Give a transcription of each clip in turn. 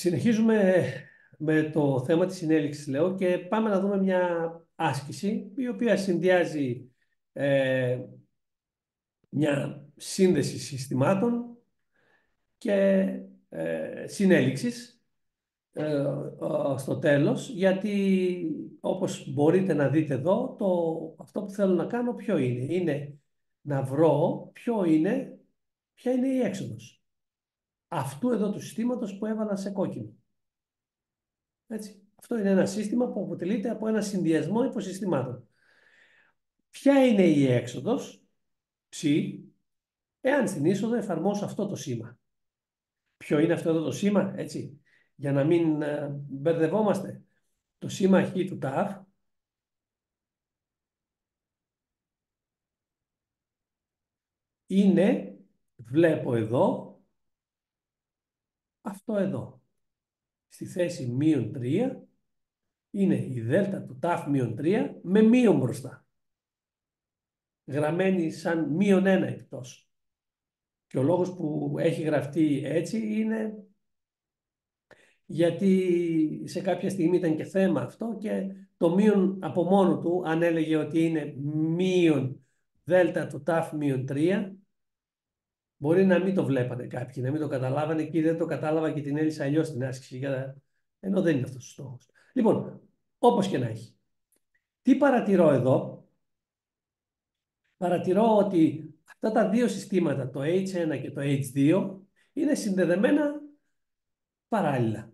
συνεχίζουμε με το θέμα της συνέλεξης, λέω, και πάμε να δούμε μια άσκηση η οποία συνδυάζει ε, μια σύνδεση συστημάτων και ε, συνέλεξης ε, στο τέλος, γιατί όπως μπορείτε να δείτε εδώ, το, αυτό που θέλω να κάνω ποιο είναι. Είναι να βρω ποιο είναι, ποια είναι η έξοδος. Αυτού εδώ του συστήματος που έβαλα σε κόκκινο. Έτσι. Αυτό είναι ένα σύστημα που αποτελείται από ένα συνδυασμό υποσυστημάτων. Ποια είναι η έξοδος, ψ, εάν στην είσοδο εφαρμόσω αυτό το σήμα. Ποιο είναι αυτό εδώ το σήμα, έτσι, για να μην ε, μπερδευόμαστε. Το σήμα χ του ταφ είναι, βλέπω εδώ, αυτό εδώ. Στη θέση μείον 3 είναι η δέλτα του ταφ μείον 3 με μείον μπροστά. Γραμμένη σαν μείον 1 εκτός. Και ο λόγος που έχει γραφτεί έτσι είναι γιατί σε κάποια στιγμή ήταν και θέμα αυτό και το μείον από μόνο του, αν έλεγε ότι είναι μείον δέλτα του ταφ μείον 3, μπορεί να μην το βλέπανε κάποιοι, να μην το καταλάβανε και δεν το κατάλαβα και την έλυσα αλλιώς την άσκηση, ενώ δεν είναι αυτός ο στόχος. Λοιπόν, όπως και να έχει. Τι παρατηρώ εδώ; Παρατηρώ ότι αυτά τα δύο συστήματα, το H1 και το H2, είναι συνδεδεμένα παράλληλα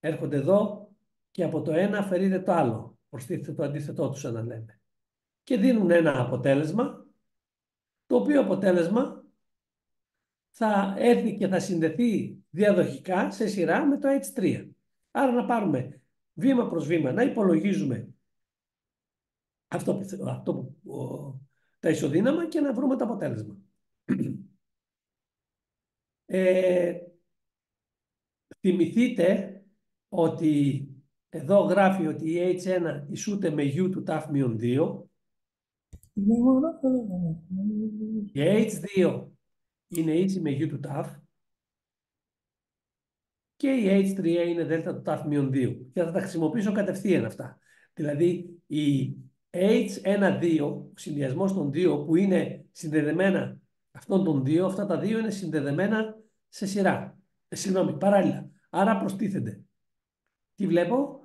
έρχονται εδώ και από το ένα αφαιρείται το άλλο. Προστίθεται το αντίθετό τους, αν λέμε. Και δίνουν ένα αποτέλεσμα, το οποίο αποτέλεσμα θα έρθει και θα συνδεθεί διαδοχικά σε σειρά με το H3. Άρα να πάρουμε βήμα προς βήμα, να υπολογίζουμε αυτό που, αυτό που, τα ισοδύναμα και να βρούμε το αποτέλεσμα. Ε, θυμηθείτε ότι εδώ γράφει ότι η H1 ισούται με U του ταφ 2. Η H2 είναι ίση με U του ταφ. Και η H3 είναι δέλτα του ταφ 2. Και θα τα χρησιμοποιήσω κατευθείαν αυτά. Δηλαδή η H1-2, ο συνδυασμός των δύο που είναι συνδεδεμένα αυτών των δύο, αυτά τα δύο είναι συνδεδεμένα σε σειρά. Ε, συγγνώμη, παράλληλα. Άρα προστίθενται τι βλέπω,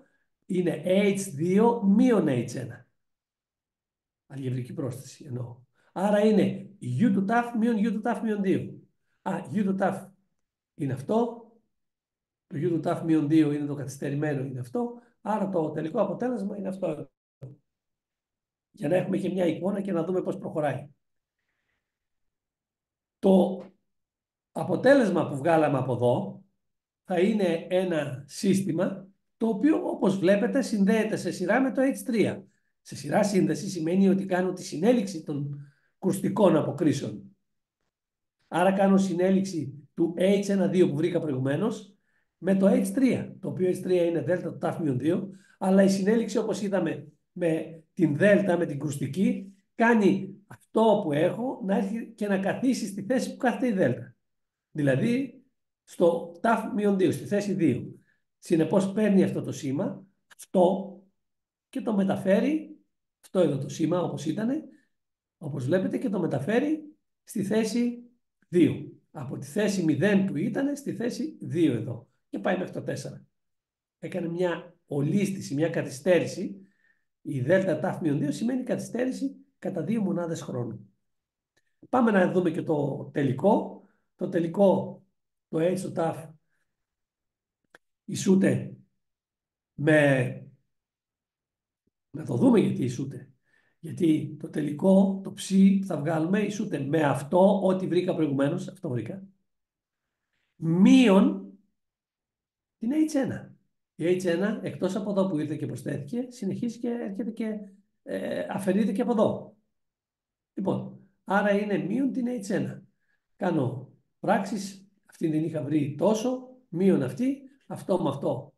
είναι H2 μείον H1. Αλγευρική πρόσθεση εννοώ. Άρα είναι U του ταφ μείον U του ταφ μείον 2. Α, U του ταφ είναι αυτό. Το U του ταφ μείον 2 είναι το καθυστερημένο, είναι αυτό. Άρα το τελικό αποτέλεσμα είναι αυτό. Για να έχουμε και μια εικόνα και να δούμε πώς προχωράει. Το αποτέλεσμα που βγάλαμε από εδώ θα είναι ένα σύστημα το οποίο όπως βλέπετε συνδέεται σε σειρά με το H3. Σε σειρά σύνδεση σημαίνει ότι κάνω τη συνέλιξη των κρουστικών αποκρίσεων. Άρα κάνω συνέλιξη του H1-2 που βρήκα προηγουμένως με το H3, το οποίο H3 είναι δέλτα του ταφ 2, αλλά η συνέλιξη όπως είδαμε με την δέλτα, με την κρουστική, κάνει αυτό που έχω να έρθει και να καθίσει στη θέση που κάθεται η δέλτα. Δηλαδή στο ταφ 2, στη θέση 2. Συνεπώς παίρνει αυτό το σήμα, αυτό, και το μεταφέρει, αυτό εδώ το σήμα όπως ήταν, όπως βλέπετε και το μεταφέρει στη θέση 2. Από τη θέση 0 που ήταν στη θέση 2 εδώ. Και πάει μέχρι το 4. Έκανε μια ολίσθηση, μια καθυστέρηση. Η δέλτα ταφ 2 σημαίνει καθυστέρηση κατά δύο μονάδες χρόνου. Πάμε να δούμε και το τελικό. Το τελικό, το H του ταφ ισούται με... Να το δούμε γιατί ισούται. Γιατί το τελικό, το ψ που θα βγάλουμε ισούται με αυτό, ό,τι βρήκα προηγουμένως, αυτό βρήκα, μείον την H1. Η H1, εκτός από εδώ που ήρθε και προσθέθηκε, συνεχίζει και έρχεται και ε, αφαιρείται και από εδώ. Λοιπόν, άρα είναι μείον την H1. Κάνω πράξεις, αυτή την είχα βρει τόσο, μείον αυτή, αυτό με αυτό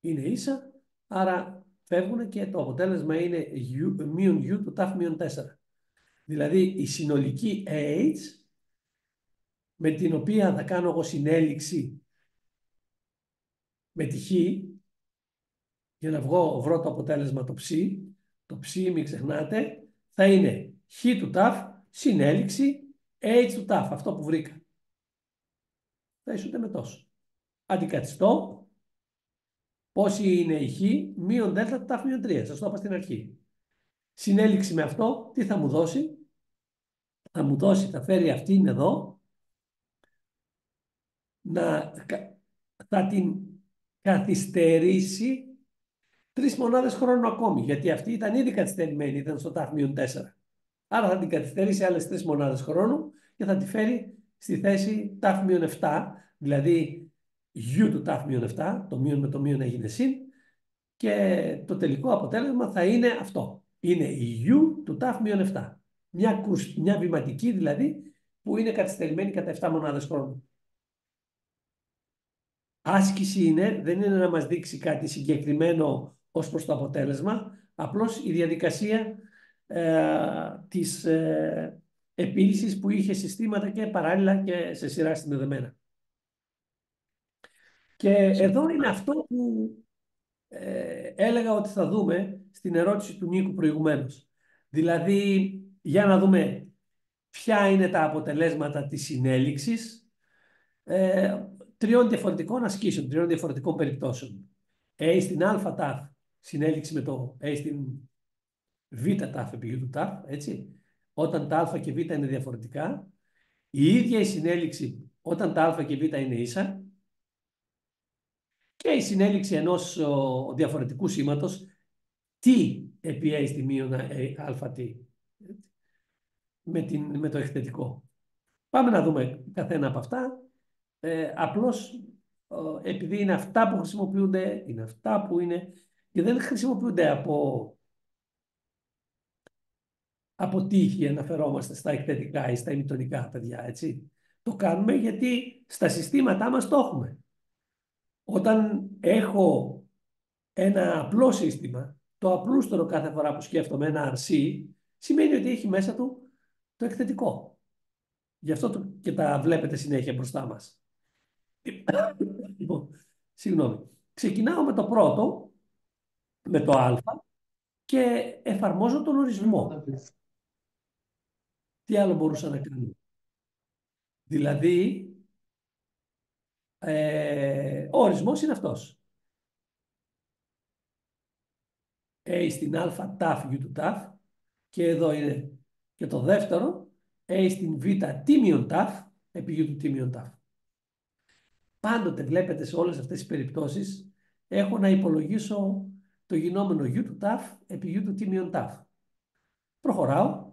είναι ίσα, άρα φεύγουν και το αποτέλεσμα είναι μείον u του τάφ μείον 4. Δηλαδή η συνολική h με την οποία θα κάνω εγώ συνέλιξη με τη χ, για να βγω, βρω το αποτέλεσμα το ψ, το ψ μην ξεχνάτε, θα είναι χ του ταφ συνέλιξη h του ταφ, αυτό που βρήκα. Θα ισούται με τόσο. Αντικαθιστώ πόση είναι η χ μείον δέλτα του ταφ μείον 3. Σας το είπα στην αρχή. Συνέλιξη με αυτό, τι θα μου δώσει; Θα μου δώσει, θα φέρει αυτήν εδώ, να, θα την καθυστερήσει τρεις μονάδες χρόνου ακόμη. Γιατί αυτή ήταν ήδη καθυστερημένη, ήταν στο τάφ 4. Άρα θα την καθυστερήσει άλλες τρεις μονάδες χρόνου και θα τη φέρει στη θέση τάφ 7, δηλαδή u του τάφ 7, το μείον με το μείον έγινε συν, και το τελικό αποτέλεσμα θα είναι αυτό. Είναι η u του τάφ 7. Μια, μια βηματική δηλαδή που είναι καθυστερημένη κατά 7 μονάδες χρόνου άσκηση είναι, δεν είναι να μας δείξει κάτι συγκεκριμένο ως προς το αποτέλεσμα, απλώς η διαδικασία ε, της ε, επίλυσης που είχε συστήματα και παράλληλα και σε σειρά συνδεδεμένα. Και εδώ είναι αυτό που ε, έλεγα ότι θα δούμε στην ερώτηση του Νίκου προηγουμένως. Δηλαδή, για να δούμε ποια είναι τα αποτελέσματα της συνέλιξης, ε, τριών διαφορετικών ασκήσεων, τριών διαφορετικών περιπτώσεων. A στην α ταφ, συνέληξη με το A στην β ταφ επί του ταφ, έτσι. Όταν τα α και β είναι διαφορετικά. Η ίδια η συνέληξη όταν τα α και β είναι ίσα. Και η συνέληξη ενός ο, διαφορετικού σήματος τι επί A στη μείον α τι. Με, την, με το εκθετικό. Πάμε να δούμε καθένα από αυτά ε, απλώς επειδή είναι αυτά που χρησιμοποιούνται, είναι αυτά που είναι και δεν χρησιμοποιούνται από, από τύχη αναφερόμαστε στα εκθετικά ή στα ημιτονικά παιδιά, έτσι. Το κάνουμε γιατί στα συστήματά μας το έχουμε. Όταν έχω ένα απλό σύστημα, το απλούστερο κάθε φορά που σκέφτομαι ένα RC, σημαίνει ότι έχει μέσα του το εκθετικό. Γι' αυτό και τα βλέπετε συνέχεια μπροστά μας. Λοιπόν, συγγνώμη. Ξεκινάω με το πρώτο, με το α και εφαρμόζω τον ορισμό. Τι άλλο μπορούσα να κάνω; Δηλαδή, ε, ο ορισμός είναι αυτός. A στην α ταφ u του ταφ και εδώ είναι και το δεύτερο A στην β τίμιον ταφ επί u του τίμιον ταφ πάντοτε βλέπετε σε όλες αυτές τις περιπτώσεις έχω να υπολογίσω το γινόμενο u του ταφ επί u του τίμιον ταφ. Προχωράω.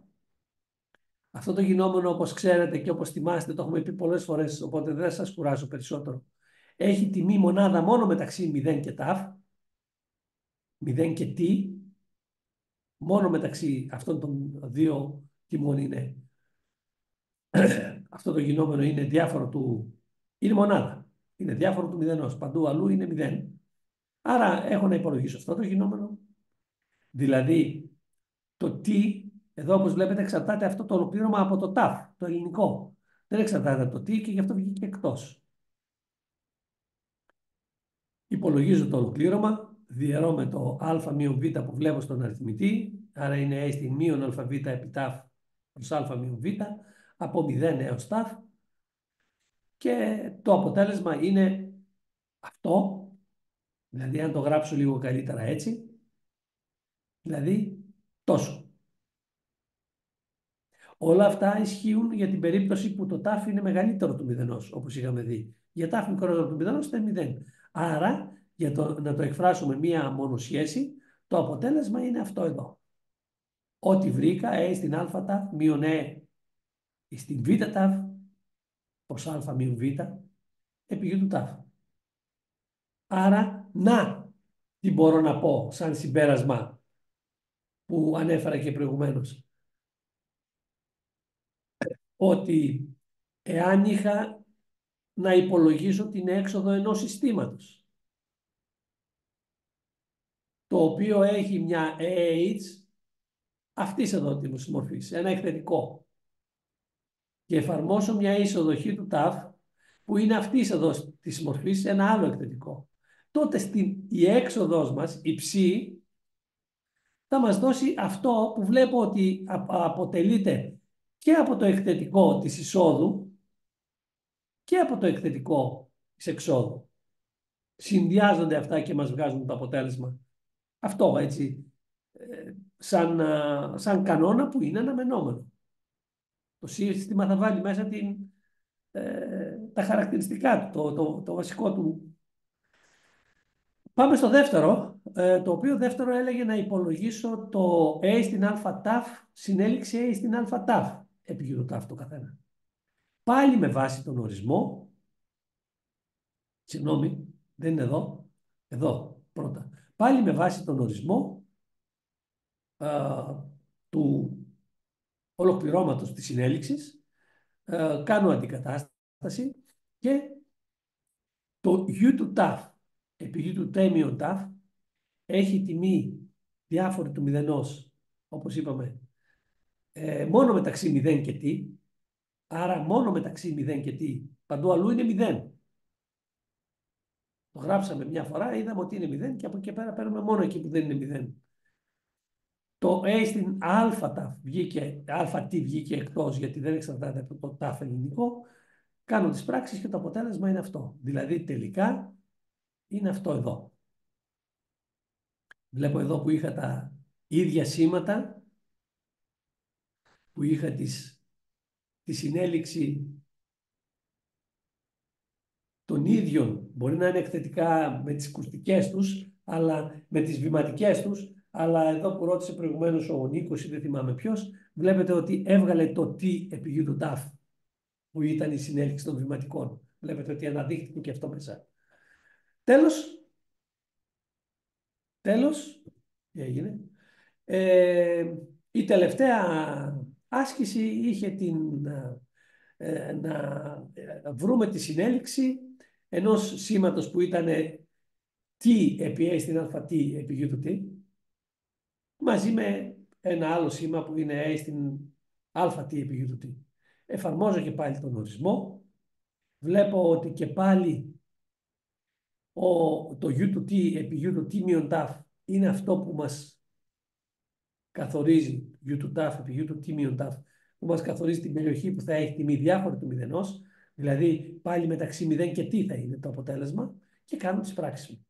Αυτό το γινόμενο όπως ξέρετε και όπως θυμάστε το έχουμε πει πολλές φορές οπότε δεν σας κουράζω περισσότερο. Έχει τιμή μονάδα μόνο μεταξύ 0 και ταφ. 0 και t. Μόνο μεταξύ αυτών των δύο τιμών είναι αυτό το γινόμενο είναι διάφορο του είναι μονάδα. Είναι διάφορο του μηδενός. Παντού αλλού είναι μηδέν. Άρα έχω να υπολογίσω αυτό το γινόμενο. Δηλαδή, το τι, εδώ όπως βλέπετε εξαρτάται αυτό το ολοκλήρωμα από το ταφ, το ελληνικό. Δεν εξαρτάται από το τι και γι' αυτό βγήκε εκτός. Υπολογίζω το ολοκλήρωμα, διαιρώ με το α β που βλέπω στον αριθμητή, άρα είναι a στην μείον αβ επί ταφ προς α β, από 0 έως ταφ, και το αποτέλεσμα είναι αυτό, δηλαδή αν το γράψω λίγο καλύτερα έτσι, δηλαδή τόσο. Όλα αυτά ισχύουν για την περίπτωση που το τάφ είναι μεγαλύτερο του μηδενός, όπως είχαμε δει. Για τάφ μικρότερο του μηδενός είναι μηδέν. Άρα, για το, να το εκφράσουμε μία μόνο σχέση, το αποτέλεσμα είναι αυτό εδώ. Ό,τι βρήκα, ε στην α τάφ, μείον ε στην β τάφ, ως α μείον β επί του τάφ. Άρα, να τι μπορώ να πω σαν συμπέρασμα που ανέφερα και προηγουμένως. Ότι εάν είχα να υπολογίσω την έξοδο ενός συστήματος το οποίο έχει μια AH αυτής εδώ τη μορφής, ένα εκθετικό και εφαρμόσω μια ισοδοχή του ταφ που είναι αυτής εδώ της μορφής ένα άλλο εκθετικό. τότε στην, η έξοδος μας, η ψ, θα μας δώσει αυτό που βλέπω ότι αποτελείται και από το εκθετικό της εισόδου και από το εκθετικό της εξόδου. Συνδυάζονται αυτά και μας βγάζουν το αποτέλεσμα. Αυτό έτσι, ε, σαν, σαν κανόνα που είναι αναμενόμενο. Το σύστημα θα βάλει μέσα την, ε, τα χαρακτηριστικά του, το, το, το βασικό του. Πάμε στο δεύτερο, ε, το οποίο δεύτερο έλεγε να υπολογίσω το A στην α ταφ, συνέλιξη A στην α ταφ, επί του ταφ το καθένα. Πάλι με βάση τον ορισμό, συγγνώμη, δεν είναι εδώ, εδώ πρώτα. Πάλι με βάση τον ορισμό του ολοκληρώματος της συνέλιξης, ε, κάνω αντικατάσταση και το u του ταφ επί u του τέμιο ταφ έχει τιμή διάφορη του μηδενός, όπως είπαμε, ε, μόνο μεταξύ 0 και t, άρα μόνο μεταξύ 0 και t, παντού αλλού είναι 0. Το γράψαμε μια φορά, είδαμε ότι είναι 0 και από εκεί πέρα παίρνουμε μόνο εκεί που δεν είναι 0. Το A στην α βγήκε, α τι βγήκε εκτός γιατί δεν εξαρτάται από το ταφ ελληνικό. Κάνω τις πράξεις και το αποτέλεσμα είναι αυτό. Δηλαδή τελικά είναι αυτό εδώ. Βλέπω εδώ που είχα τα ίδια σήματα, που είχα τις, τη συνέλιξη των ίδιων, μπορεί να είναι εκθετικά με τις κουστικές τους, αλλά με τις βηματικές τους, αλλά εδώ που ρώτησε προηγουμένως ο Νίκος ή δεν θυμάμαι ποιος, βλέπετε ότι έβγαλε το τι επί του τάφ, που ήταν η συνέλευση των βηματικών. Βλέπετε ότι αναδείχθηκε και αυτό μέσα. Τέλος, τέλος, τι έγινε. Ε, η τελευταία άσκηση είχε την, ε, να ε, βρούμε τη συνέλιξη ενός σήματος που ήταν τι επί A στην α, τι επί του τι, μαζί με ένα άλλο σήμα που είναι A στην α τι επί του τι. Εφαρμόζω και πάλι τον ορισμό. Βλέπω ότι και πάλι ο, το u του t επί u του t μείον ταφ είναι αυτό που μας καθορίζει u του ταφ επί u του t μείον ταφ που μας καθορίζει την περιοχή που θα έχει τιμή διάφορη του μηδενός δηλαδή πάλι μεταξύ 0 και τι θα είναι το αποτέλεσμα και κάνω τις πράξεις μου.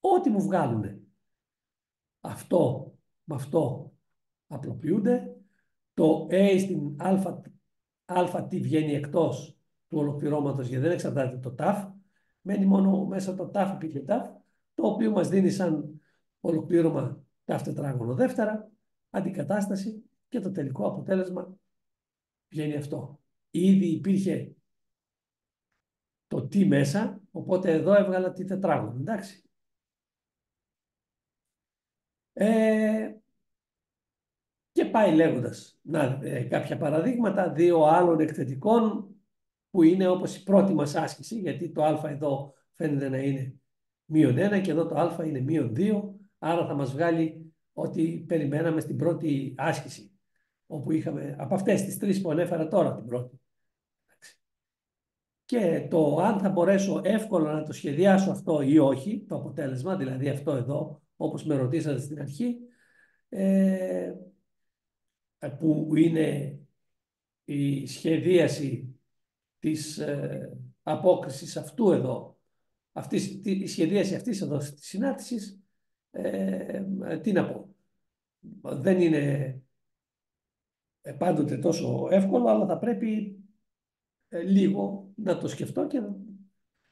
Ό,τι μου βγάλουν αυτό με αυτό απλοποιούνται. Το A στην α, α τι βγαίνει εκτός του ολοκληρώματος γιατί δεν εξαρτάται το ταφ. Μένει μόνο μέσα το ταφ επί ταφ, το οποίο μας δίνει σαν ολοκλήρωμα ταφ τετράγωνο δεύτερα, αντικατάσταση και το τελικό αποτέλεσμα βγαίνει αυτό. Ήδη υπήρχε το τι μέσα, οπότε εδώ έβγαλα τι τετράγωνο, εντάξει. Ε, και πάει λέγοντας να, ε, κάποια παραδείγματα δύο άλλων εκθετικών που είναι όπως η πρώτη μας άσκηση γιατί το α εδώ φαίνεται να είναι μείον 1 και εδώ το α είναι μείον 2 άρα θα μας βγάλει ότι περιμέναμε στην πρώτη άσκηση όπου είχαμε από αυτές τις τρεις που ανέφερα τώρα την πρώτη. Και το αν θα μπορέσω εύκολα να το σχεδιάσω αυτό ή όχι, το αποτέλεσμα, δηλαδή αυτό εδώ, όπως με ρωτήσατε στην αρχή, ε, που είναι η σχεδίαση της ε, απόκρισης αυτού εδώ, αυτής, η σχεδίαση αυτής εδώ της συνάρτησης, ε, τι να πω, δεν είναι πάντοτε τόσο εύκολο, αλλά θα πρέπει ε, λίγο να το σκεφτώ και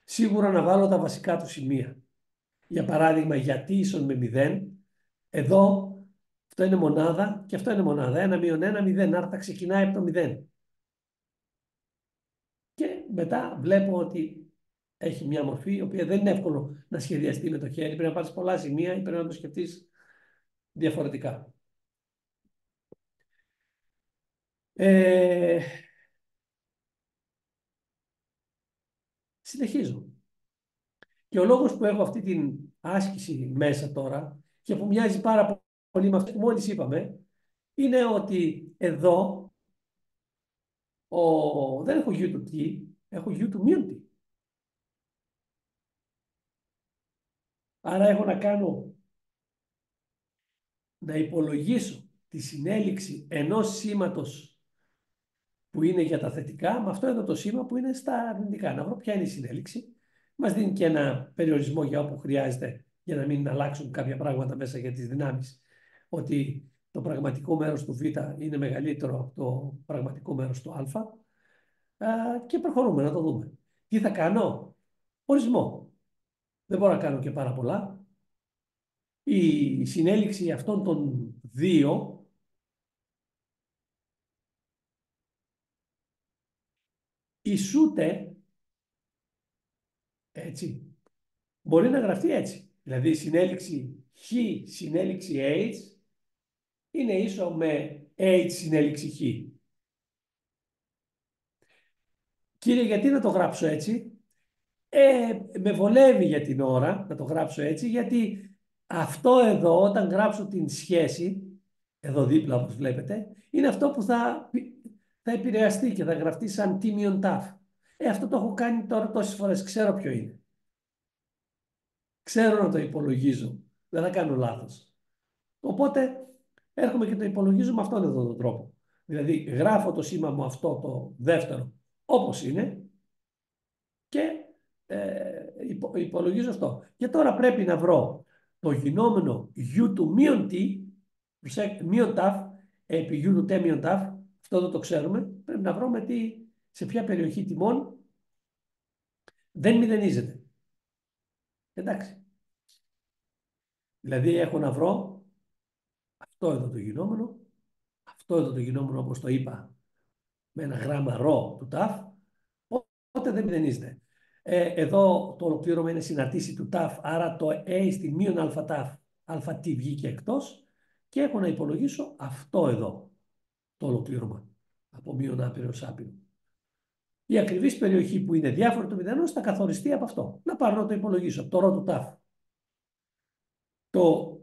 σίγουρα να βάλω τα βασικά του σημεία. Για παράδειγμα, γιατί ίσον με μηδέν, εδώ αυτό είναι μονάδα και αυτό είναι μονάδα. Ένα μείον ένα, μηδέν. Άρα θα ξεκινάει από το μηδέν. Και μετά βλέπω ότι έχει μια μορφή η οποία δεν είναι εύκολο να σχεδιαστεί με το χέρι. Πρέπει να πάρεις πολλά σημεία ή πρέπει να το σκεφτείς διαφορετικά. Ε... Συνεχίζω. Και ο λόγος που έχω αυτή την άσκηση μέσα τώρα και που μοιάζει πάρα πολύ με αυτό που μόλις είπαμε, είναι ότι εδώ ο, δεν έχω u του t, έχω u του μείον t. Άρα έχω να κάνω να υπολογίσω τη συνέλιξη ενός σήματος που είναι για τα θετικά με αυτό εδώ το σήμα που είναι στα αρνητικά. Να βρω ποια είναι η συνέλιξη. Μας δίνει και ένα περιορισμό για όπου χρειάζεται για να μην αλλάξουν κάποια πράγματα μέσα για τις δυνάμεις. Ότι το πραγματικό μέρος του Β είναι μεγαλύτερο από το πραγματικό μέρος του Α. Και προχωρούμε να το δούμε. Τι θα κάνω; Ορισμό. Δεν μπορώ να κάνω και πάρα πολλά. Η συνέλιξη αυτών των δύο ισούται έτσι. Μπορεί να γραφτεί έτσι. Δηλαδή η συνέλιξη χ συνέλιξη h είναι ίσο με h συνέλιξη χ. Κύριε, γιατί να το γράψω έτσι; Ε, με βολεύει για την ώρα να το γράψω έτσι, γιατί αυτό εδώ όταν γράψω την σχέση, εδώ δίπλα όπως βλέπετε, είναι αυτό που θα, θα επηρεαστεί και θα γραφτεί σαν τίμιον τάφ. Ε, αυτό το έχω κάνει τώρα τόσες φορές, ξέρω ποιο είναι. Ξέρω να το υπολογίζω, δεν θα κάνω λάθος. Οπότε έρχομαι και το υπολογίζω με αυτόν εδώ τον τρόπο. Δηλαδή γράφω το σήμα μου αυτό το δεύτερο όπως είναι και ε, υπολογίζω αυτό. Και τώρα πρέπει να βρω το γινόμενο u του μείον t, μείον ταφ, επί u του t μείον ταφ, αυτό δεν το ξέρουμε, πρέπει να βρούμε τι, σε ποια περιοχή τιμών δεν μηδενίζεται. Εντάξει. Δηλαδή έχω να βρω αυτό εδώ το γινόμενο, αυτό εδώ το γινόμενο όπως το είπα με ένα γράμμα ρο του ταφ, οπότε δεν μηδενίζεται. Ε, εδώ το ολοκλήρωμα είναι συναρτήση του ταφ, άρα το A στη μείον α ταφ, α τι βγήκε εκτός και έχω να υπολογίσω αυτό εδώ το ολοκλήρωμα από μείον άπειρο ως άπειρο. Η ακριβής περιοχή που είναι διάφορο του μηδενός θα καθοριστεί από αυτό. Να πάρω να το υπολογίσω, από το ρο του ταφ. Το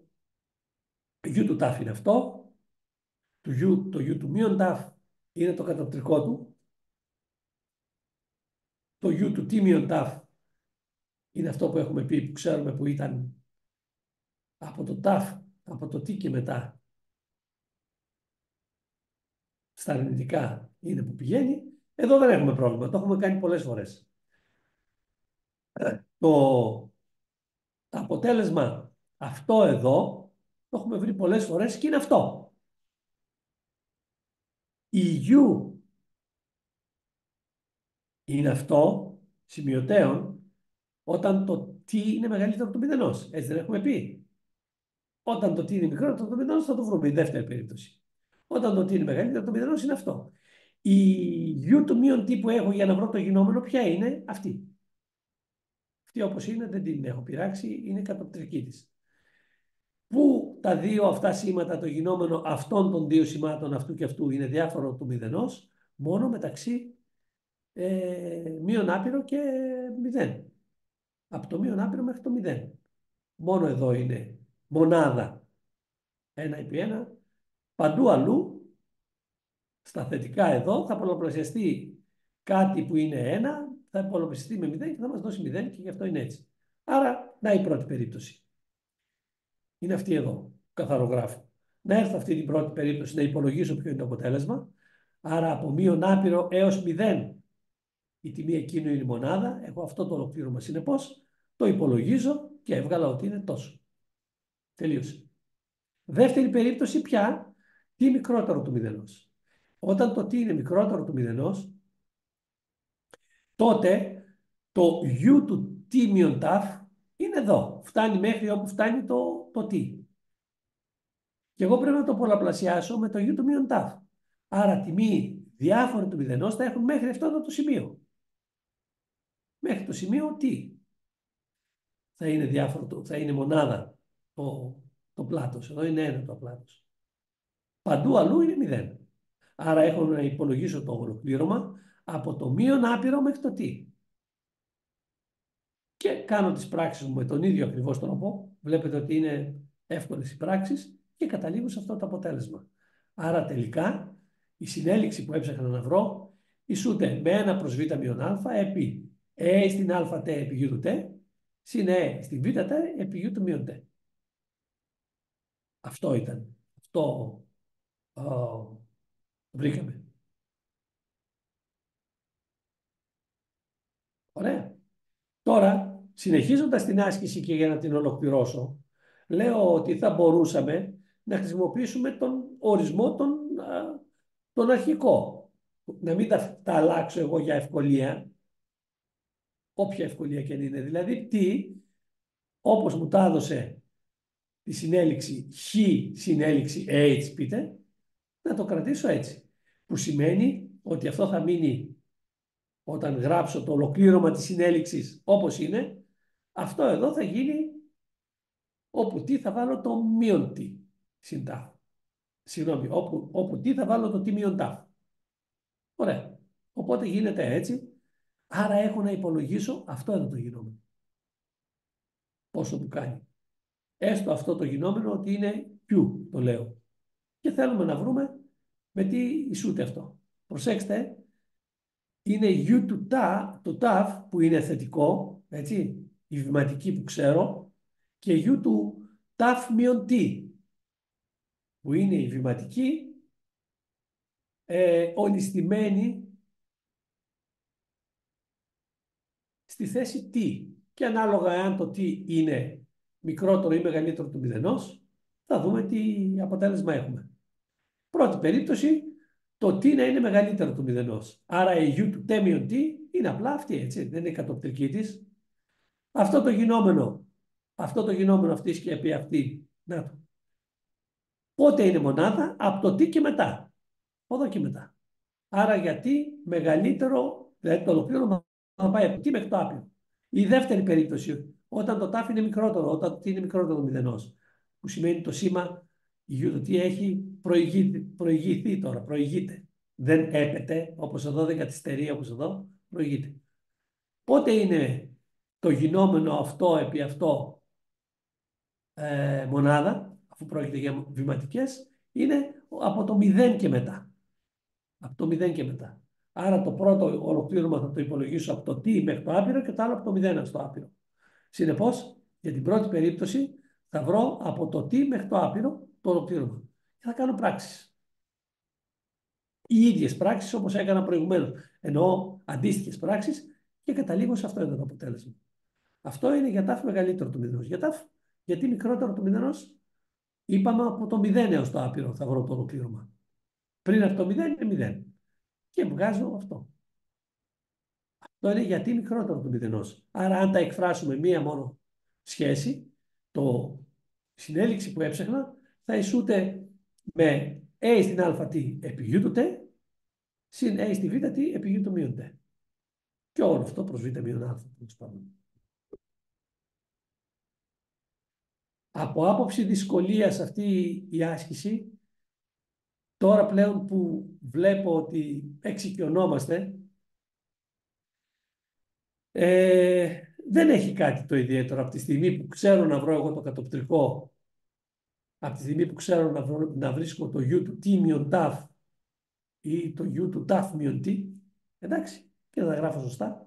u του ταφ είναι αυτό, το u, το u του μείον ταφ είναι το καταπτρικό του, το u του τίμιον ταφ είναι αυτό που έχουμε πει, που ξέρουμε που ήταν από το ταφ, από το τι και μετά στα αρνητικά είναι που πηγαίνει. Εδώ δεν έχουμε πρόβλημα, το έχουμε κάνει πολλές φορές. Το αποτέλεσμα αυτό εδώ το έχουμε βρει πολλές φορές και είναι αυτό. Η U είναι αυτό, σημειωτέων, όταν το t είναι μεγαλύτερο από το μηδενός. Έτσι δεν έχουμε πει. Όταν το t είναι μικρότερο από το μηδενός θα το βρούμε, η δεύτερη περίπτωση. Όταν το t είναι μεγαλύτερο από το μηδενός είναι αυτό. Η u του μείον t που έχω για να βρω το γινόμενο ποια είναι; Αυτή. Αυτή όπως είναι δεν την έχω πειράξει, είναι κατοπτρική της. Πού τα δύο αυτά σήματα, το γινόμενο αυτών των δύο σημάτων αυτού και αυτού είναι διάφορο του μηδενός, μόνο μεταξύ ε, μείον άπειρο και μηδέν. Από το μείον άπειρο μέχρι το μηδέν. Μόνο εδώ είναι μονάδα ένα επί ένα. Παντού αλλού, στα θετικά εδώ, θα πολλαπλασιαστεί κάτι που είναι ένα, θα πολλαπλασιαστεί με μηδέν και θα μας δώσει μηδέν και γι' αυτό είναι έτσι. Άρα, να η πρώτη περίπτωση. Είναι αυτή εδώ, καθαρογράφω. Να έρθω αυτή την πρώτη περίπτωση να υπολογίσω ποιο είναι το αποτέλεσμα. Άρα από μείον άπειρο έως μηδέν η τιμή εκείνου είναι η μονάδα, έχω αυτό το ολοκλήρωμα συνεπώς, το υπολογίζω και έβγαλα ότι είναι τόσο. Τελείωσε. Δεύτερη περίπτωση πια, τι μικρότερο του μηδενός. Όταν το τι είναι μικρότερο του μηδενός, τότε το u του t μειον ταφ είναι εδώ. Φτάνει μέχρι όπου φτάνει το, το τι. Και εγώ πρέπει να το πολλαπλασιάσω με το u του μειον ταφ. Άρα τιμή διάφορη του μηδενός θα έχουν μέχρι αυτό το σημείο. Μέχρι το σημείο τι. Θα είναι διάφορο, θα είναι μονάδα το, το πλάτος. Εδώ είναι ένα το πλάτος. Παντού αλλού είναι μηδέν. Άρα έχω να υπολογίσω το ολοκλήρωμα από το μείον άπειρο μέχρι το τι. Και κάνω τις πράξεις μου με τον ίδιο ακριβώς τρόπο. Βλέπετε ότι είναι εύκολες οι πράξεις και καταλήγω σε αυτό το αποτέλεσμα. Άρα τελικά η συνέλιξη που έψαχνα να βρω ισούται με 1 προς β μειον α επί ε στην α επί γιου του συν ε στη β επί u του μείον τε. Αυτό ήταν. Αυτό uh, βρήκαμε. Ωραία. Τώρα, συνεχίζοντας την άσκηση και για να την ολοκληρώσω, λέω ότι θα μπορούσαμε να χρησιμοποιήσουμε τον ορισμό τον, τον αρχικό. Να μην τα, τα αλλάξω εγώ για ευκολία, όποια ευκολία και αν είναι. Δηλαδή, τι, όπως μου τα έδωσε τη συνέλιξη χ συνέλιξη h, πείτε, να το κρατήσω έτσι. Που σημαίνει ότι αυτό θα μείνει όταν γράψω το ολοκλήρωμα της συνέλιξης όπως είναι, αυτό εδώ θα γίνει όπου τι θα βάλω το μείον τι συντάφ. Συγγνώμη, όπου, όπου τι θα βάλω το τι μείον τάφ. Ωραία. Οπότε γίνεται έτσι. Άρα έχω να υπολογίσω αυτό εδώ το γινόμενο. Πόσο μου κάνει. Έστω αυτό το γινόμενο ότι είναι Q, το λέω. Και θέλουμε να βρούμε με τι ισούται αυτό. Προσέξτε, είναι U του τα, το ταφ που είναι θετικό, έτσι, η βηματική που ξέρω, και U του ταφ μείον T, που είναι η βηματική ε, ολιστημένη στη θέση T. Και ανάλογα αν το T είναι μικρότερο ή μεγαλύτερο του μηδενός, θα δούμε τι αποτέλεσμα έχουμε. Πρώτη περίπτωση, το t να είναι μεγαλύτερο του μηδενός. Άρα η u του t t είναι απλά αυτή, έτσι, δεν είναι κατοπτρική της. Αυτό το γινόμενο, αυτό το γινόμενο αυτή και επί αυτή, να το. Πότε είναι μονάδα, από το τι και μετά. Από εδώ και μετά. Άρα γιατί μεγαλύτερο, δηλαδή το ολοκλήρωμα θα πάει από τι μέχρι το άπειρο. Η δεύτερη περίπτωση, όταν το τάφ είναι μικρότερο, όταν το τι είναι μικρότερο του μηδενός, που σημαίνει το σήμα η U τι έχει προηγηθεί, προηγηθεί τώρα, προηγείται. Δεν έπεται, όπως εδώ δεν καθυστερεί, όπως εδώ, προηγείται. Πότε είναι το γινόμενο αυτό επί αυτό ε, μονάδα, αφού πρόκειται για βηματικές, είναι από το 0 και μετά. Από το 0 και μετά. Άρα το πρώτο ολοκλήρωμα θα το υπολογίσω από το t μέχρι το άπειρο και το άλλο από το 0 στο άπειρο. Συνεπώς, για την πρώτη περίπτωση θα βρω από το t μέχρι το άπειρο το ολοκλήρωμα. Και θα κάνω πράξεις. Οι ίδιες πράξεις όπως έκανα προηγουμένως. Εννοώ αντίστοιχες πράξεις και καταλήγω σε αυτό εδώ το αποτέλεσμα. Αυτό είναι για τάφ μεγαλύτερο του μηδενός. Για τάφ, γιατί μικρότερο του μηδενός, είπαμε από το 0 έως το άπειρο θα βρω το ολοκλήρωμα. Πριν από το 0 είναι 0. Και βγάζω αυτό. Αυτό είναι γιατί μικρότερο του μηδενός. Άρα αν τα εκφράσουμε μία μόνο σχέση, το συνέλιξη που έψεχνα θα ισούται με a στην α τι επί u του t συν a στη β τι επί u του μείον t. Και όλο αυτό προς β μείον α. Από άποψη δυσκολίας αυτή η άσκηση, τώρα πλέον που βλέπω ότι εξοικειωνόμαστε, ε, δεν έχει κάτι το ιδιαίτερο από τη στιγμή που ξέρω να βρω εγώ το κατοπτρικό από τη στιγμή που ξέρω να, βρω, να βρίσκω το u του t μειον ταφ ή το u του ταφ μειον t, εντάξει, και να τα γράφω σωστά,